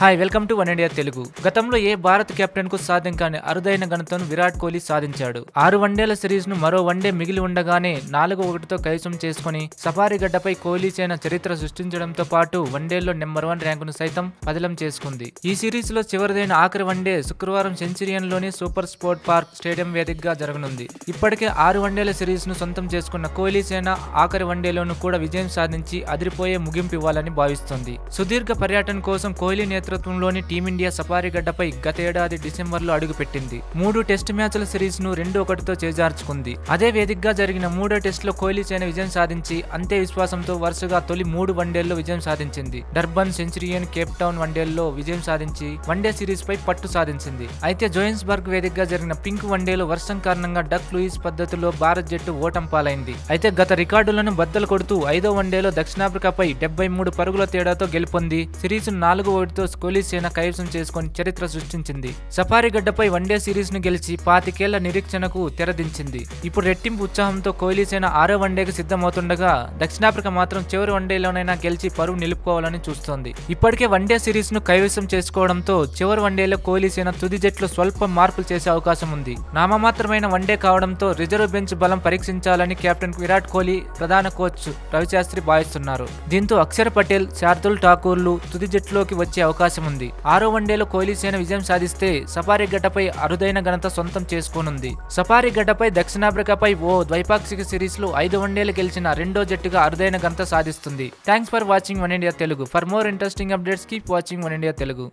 Hi welcome to one India Telugu గతంలో ఏ భారత్ కెప్టెన్కు సాధ్యం కాని అరుదైన ఘనతను విరాట్ కోహ్లీ సాధించాడు. ఆరు వన్డేల సిరీస్ను మరో వన్డే మిగిలి ఉండగానే నాలుగు ఒకటితో కైసం చేసుకుని సఫారీ గడ్డపై కోహ్లీ సేన చరిత్ర సృష్టించడంతో పాటు వన్డేల్లో నెంబర్ వన్ ర్యాంకును సైతం పదిలం చేసుకుంది. ఈ సిరీస్లో చివరిదైన ఆఖరి వన్డే శుక్రవారం సెంచురియన్లోని సూపర్ స్పోర్ట్ పార్క్ స్టేడియం వేదికగా జరగనుంది. ఇప్పటికే ఆరు వన్డేల సిరీస్ను సొంతం చేసుకున్న కోహ్లీ సేన ఆఖరి వన్డేలోనూ కూడా విజయం సాధించి అదిరిపోయే ముగింపు ఇవ్వాలని భావిస్తోంది. సుదీర్ఘ పర్యటన కోసం కోహ్లీ నేతృత్వంలోని టీమిండియా సఫారీ గడ్డపై గతేడాది డిసెంబర్లో అడుగుపెట్టింది. మూడు టెస్ట్ మ్యాచ్ల సిరీస్ను రెండు ఒకటితో చేజార్చుకుంది. అదే వేదికగా జరిగిన మూడో టెస్టులో కోహ్లీ సేన విజయం సాధించి అంతే విశ్వాసంతో వరుసగా తొలి మూడు వన్డేల్లో విజయం సాధించింది. డర్బన్ సెంచురియన్ కేప్ టౌన్ వన్డేల్లో విజయం సాధించి వన్డే సిరీస్ పై పట్టు సాధించింది. అయితే జోయిన్స్బర్గ్ వేదికగా జరిగిన పింక్ వన్డేలో వర్షం కారణంగా డక్ లూయిస్ పద్ధతిలో భారత్ జట్టు ఓటం పాలైంది. అయితే గత రికార్డులను బద్దలు కొడుతూ ఐదో వన్డేలో దక్షిణాఫ్రికాపై డెబ్బై మూడు పరుగుల తేడాతో గెలుపొంది సిరీస్ నాలుగు ఓటుతో కోహ్లీ సేన కైవసం చేసుకొని చరిత్ర సృష్టించింది. సఫారీ గడ్డపై వన్డే సిరీస్ను గెలిచి పాతికేళ్ళ నిరీక్షణకు తెరదించింది. ఇప్పుడు రెట్టింపు ఉత్సాహంతో కోహ్లీ సేన ఆరో వన్డేకి సిద్ధమవుతుండగా దక్షిణాఫ్రికా మాత్రం చివరి వన్డేలోనైనా గెలిచి పరువు నిలుపుకోవాలని చూస్తోంది. ఇప్పటికే వన్డే సిరీస్ను కైవసం చేసుకోవడంతో చివరి వన్డేలో కోహ్లీ సేన తుది జట్లు స్వల్ప మార్పులు చేసే అవకాశం ఉంది. నామమాత్రమైన వన్డే కావడంతో రిజర్వ్ బెంచ్ బలం పరీక్షించాలని కెప్టెన్ విరాట్ కోహ్లీ ప్రధాన కోచ్ రవిశాస్త్రి భావిస్తున్నారు. దీంతో అక్షర్ పటేల్ శార్దుల్ ఠాకూర్లు తుది జట్టులోకి వచ్చే అవకాశం ఉంది. ఆరో వన్డేలో కోహ్లీ సేన విజయం సాధిస్తే సఫారీ గడ్డపై అరుదైన ఘనత సొంతం చేసుకోనుంది. సఫారీ గడ్డపై దక్షిణాఫ్రికాపై ఓ ద్వైపాక్షిక సిరీస్లో ఐదు వన్డేలు గెలిచిన రెండో జట్టుగా అరుదైన ఘనత సాధిస్తుంది. Thanks for watching one India Telugu. For more interesting updates keep watching one India Telugu.